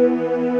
Música